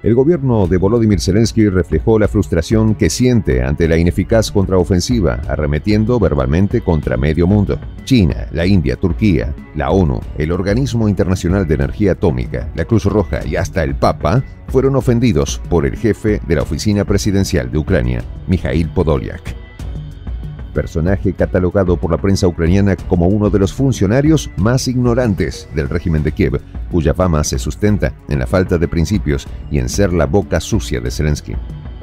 El gobierno de Volodymyr Zelensky reflejó la frustración que siente ante la ineficaz contraofensiva, arremetiendo verbalmente contra medio mundo. China, la India, Turquía, la ONU, el Organismo Internacional de Energía Atómica, la Cruz Roja y hasta el Papa fueron ofendidos por el jefe de la oficina presidencial de Ucrania, Mikhail Podolyak personaje catalogado por la prensa ucraniana como uno de los funcionarios más ignorantes del régimen de Kiev, cuya fama se sustenta en la falta de principios y en ser la boca sucia de Zelensky.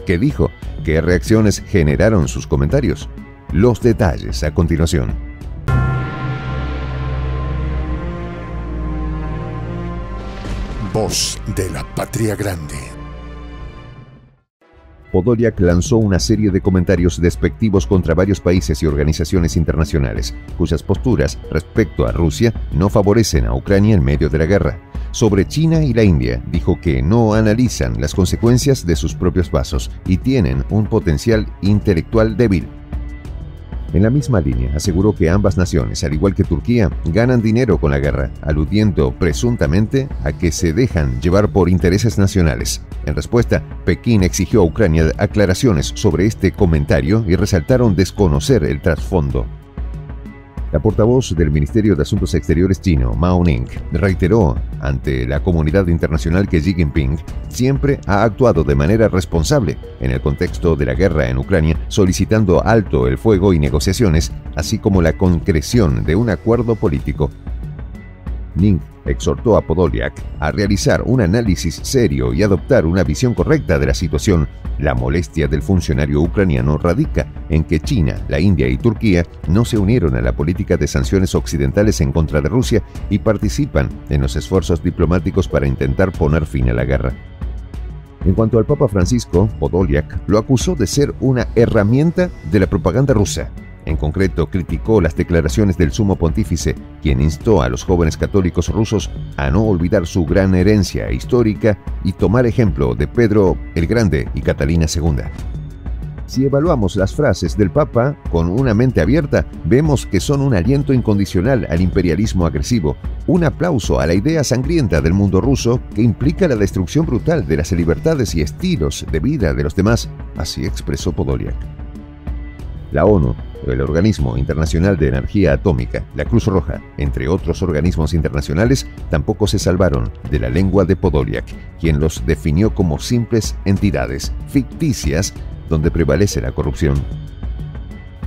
¿Qué dijo? ¿Qué reacciones generaron sus comentarios? Los detalles a continuación. Voz de la Patria Grande. Podolyak lanzó una serie de comentarios despectivos contra varios países y organizaciones internacionales, cuyas posturas respecto a Rusia no favorecen a Ucrania en medio de la guerra. Sobre China y la India, dijo que no analizan las consecuencias de sus propios pasos y tienen un potencial intelectual débil. En la misma línea, aseguró que ambas naciones, al igual que Turquía, ganan dinero con la guerra, aludiendo presuntamente a que se dejan llevar por intereses nacionales. En respuesta, Pekín exigió a Ucrania aclaraciones sobre este comentario y resaltaron desconocer el trasfondo. La portavoz del Ministerio de Asuntos Exteriores chino, Mao Ning, reiteró ante la comunidad internacional que Xi Jinping siempre ha actuado de manera responsable en el contexto de la guerra en Ucrania, solicitando alto el fuego y negociaciones, así como la concreción de un acuerdo político. Ning exhortó a Podolyak a realizar un análisis serio y adoptar una visión correcta de la situación. La molestia del funcionario ucraniano radica en que China, la India y Turquía no se unieron a la política de sanciones occidentales en contra de Rusia y participan en los esfuerzos diplomáticos para intentar poner fin a la guerra. En cuanto al Papa Francisco, Podolyak lo acusó de ser una herramienta de la propaganda rusa en concreto, criticó las declaraciones del sumo pontífice, quien instó a los jóvenes católicos rusos a no olvidar su gran herencia histórica y tomar ejemplo de Pedro el Grande y Catalina II. Si evaluamos las frases del Papa con una mente abierta, vemos que son un aliento incondicional al imperialismo agresivo, un aplauso a la idea sangrienta del mundo ruso que implica la destrucción brutal de las libertades y estilos de vida de los demás, así expresó Podolyak. La ONU el Organismo Internacional de Energía Atómica, la Cruz Roja, entre otros organismos internacionales, tampoco se salvaron de la lengua de Podolyak, quien los definió como simples entidades ficticias donde prevalece la corrupción.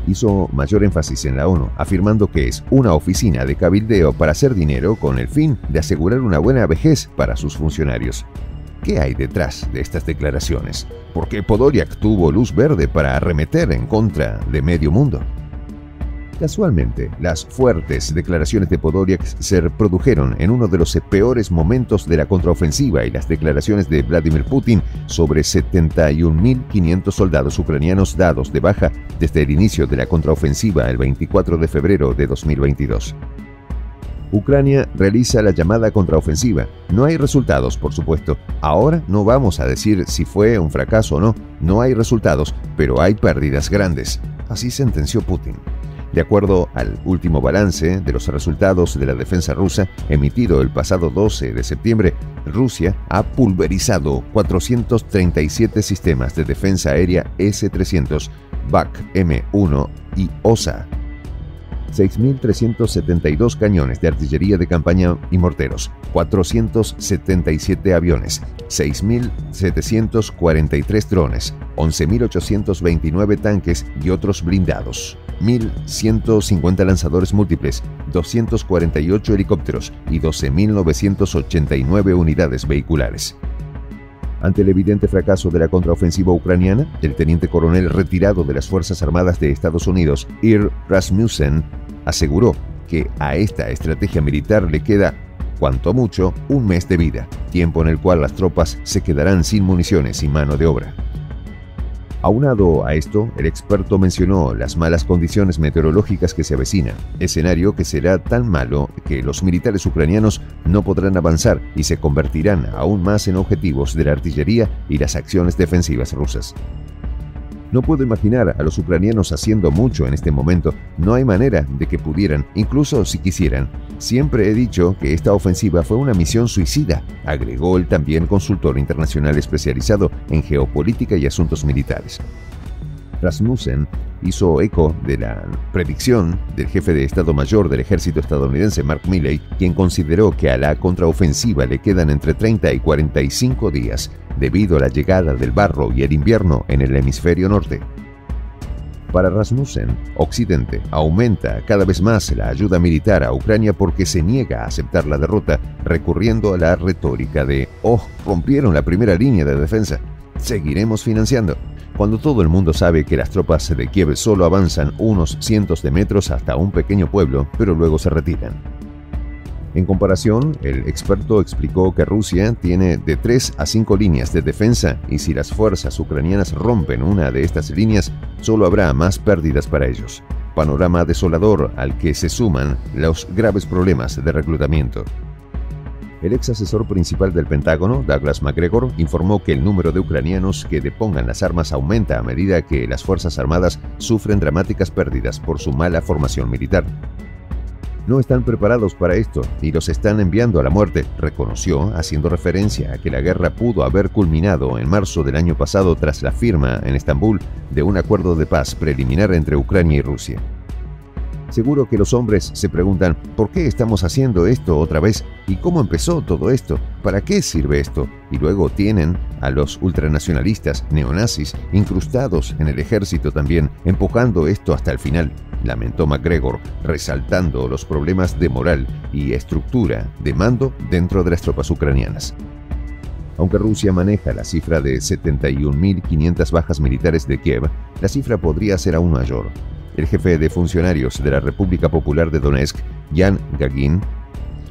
Hizo mayor énfasis en la ONU, afirmando que es una oficina de cabildeo para hacer dinero con el fin de asegurar una buena vejez para sus funcionarios. ¿Qué hay detrás de estas declaraciones? ¿Por qué Podolyak tuvo luz verde para arremeter en contra de medio mundo? Casualmente, las fuertes declaraciones de Podolyak se produjeron en uno de los peores momentos de la contraofensiva y las declaraciones de Vladimir Putin sobre 71.500 soldados ucranianos dados de baja desde el inicio de la contraofensiva el 24 de febrero de 2022. Ucrania realiza la llamada contraofensiva. No hay resultados, por supuesto. Ahora no vamos a decir si fue un fracaso o no. No hay resultados, pero hay pérdidas grandes. Así sentenció Putin. De acuerdo al último balance de los resultados de la defensa rusa emitido el pasado 12 de septiembre, Rusia ha pulverizado 437 sistemas de defensa aérea S-300, BAC-M1 y OSA 6.372 cañones de artillería de campaña y morteros, 477 aviones, 6.743 drones, 11.829 tanques y otros blindados, 1.150 lanzadores múltiples, 248 helicópteros y 12.989 unidades vehiculares. Ante el evidente fracaso de la contraofensiva ucraniana, el teniente coronel retirado de las Fuerzas Armadas de Estados Unidos, Ir Rasmussen, aseguró que a esta estrategia militar le queda, cuanto mucho, un mes de vida, tiempo en el cual las tropas se quedarán sin municiones y mano de obra. Aunado a esto, el experto mencionó las malas condiciones meteorológicas que se avecinan, escenario que será tan malo que los militares ucranianos no podrán avanzar y se convertirán aún más en objetivos de la artillería y las acciones defensivas rusas. No puedo imaginar a los ucranianos haciendo mucho en este momento. No hay manera de que pudieran, incluso si quisieran. Siempre he dicho que esta ofensiva fue una misión suicida, agregó el también consultor internacional especializado en geopolítica y asuntos militares. Rasmussen hizo eco de la predicción del jefe de Estado Mayor del ejército estadounidense Mark Milley, quien consideró que a la contraofensiva le quedan entre 30 y 45 días debido a la llegada del barro y el invierno en el hemisferio norte. Para Rasmussen, Occidente aumenta cada vez más la ayuda militar a Ucrania porque se niega a aceptar la derrota, recurriendo a la retórica de, oh, rompieron la primera línea de defensa, seguiremos financiando cuando todo el mundo sabe que las tropas de Kiev solo avanzan unos cientos de metros hasta un pequeño pueblo, pero luego se retiran. En comparación, el experto explicó que Rusia tiene de 3 a 5 líneas de defensa y si las fuerzas ucranianas rompen una de estas líneas, solo habrá más pérdidas para ellos. Panorama desolador al que se suman los graves problemas de reclutamiento. El ex asesor principal del Pentágono, Douglas McGregor, informó que el número de ucranianos que depongan las armas aumenta a medida que las Fuerzas Armadas sufren dramáticas pérdidas por su mala formación militar. No están preparados para esto y los están enviando a la muerte, reconoció, haciendo referencia a que la guerra pudo haber culminado en marzo del año pasado tras la firma en Estambul de un acuerdo de paz preliminar entre Ucrania y Rusia. Seguro que los hombres se preguntan, ¿por qué estamos haciendo esto otra vez? ¿Y cómo empezó todo esto? ¿Para qué sirve esto? Y luego tienen a los ultranacionalistas neonazis incrustados en el ejército también, empujando esto hasta el final, lamentó MacGregor, resaltando los problemas de moral y estructura de mando dentro de las tropas ucranianas. Aunque Rusia maneja la cifra de 71.500 bajas militares de Kiev, la cifra podría ser aún mayor. El jefe de funcionarios de la República Popular de Donetsk, Jan Gagin,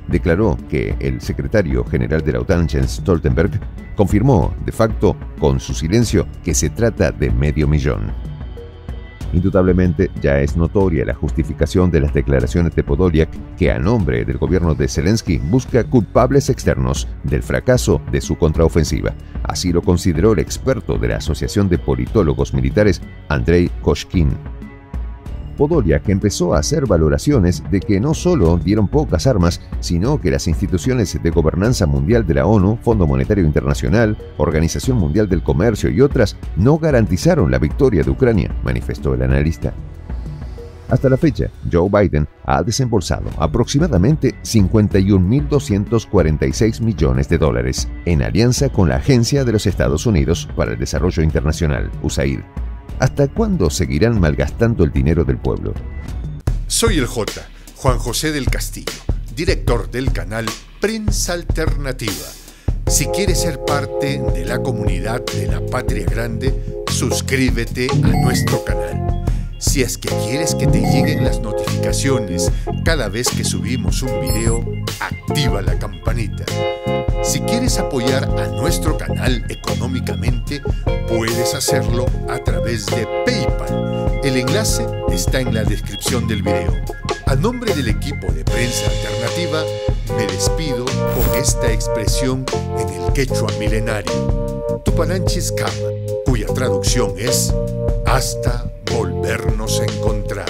declaró que el secretario general de la OTAN, Jens Stoltenberg, confirmó de facto con su silencio que se trata de medio millón. Indudablemente ya es notoria la justificación de las declaraciones de Podolyak que a nombre del gobierno de Zelensky busca culpables externos del fracaso de su contraofensiva. Así lo consideró el experto de la Asociación de Politólogos Militares, Andrei Koshkin que empezó a hacer valoraciones de que no solo dieron pocas armas, sino que las instituciones de gobernanza mundial de la ONU, Fondo Monetario Internacional, Organización Mundial del Comercio y otras no garantizaron la victoria de Ucrania, manifestó el analista. Hasta la fecha, Joe Biden ha desembolsado aproximadamente 51.246 millones de dólares en alianza con la Agencia de los Estados Unidos para el Desarrollo Internacional, USAID, ¿Hasta cuándo seguirán malgastando el dinero del pueblo? Soy el J, Juan José del Castillo, director del canal Prensa Alternativa. Si quieres ser parte de la comunidad de la Patria Grande, suscríbete a nuestro canal. Si es que quieres que te lleguen las notificaciones cada vez que subimos un video, activa la campanita. Si quieres apoyar a nuestro canal económicamente, puedes hacerlo a través de PayPal. El enlace está en la descripción del video. A nombre del equipo de prensa alternativa, me despido con esta expresión en el quechua milenario, Tupananchis Kama, cuya traducción es hasta volvernos a encontrar.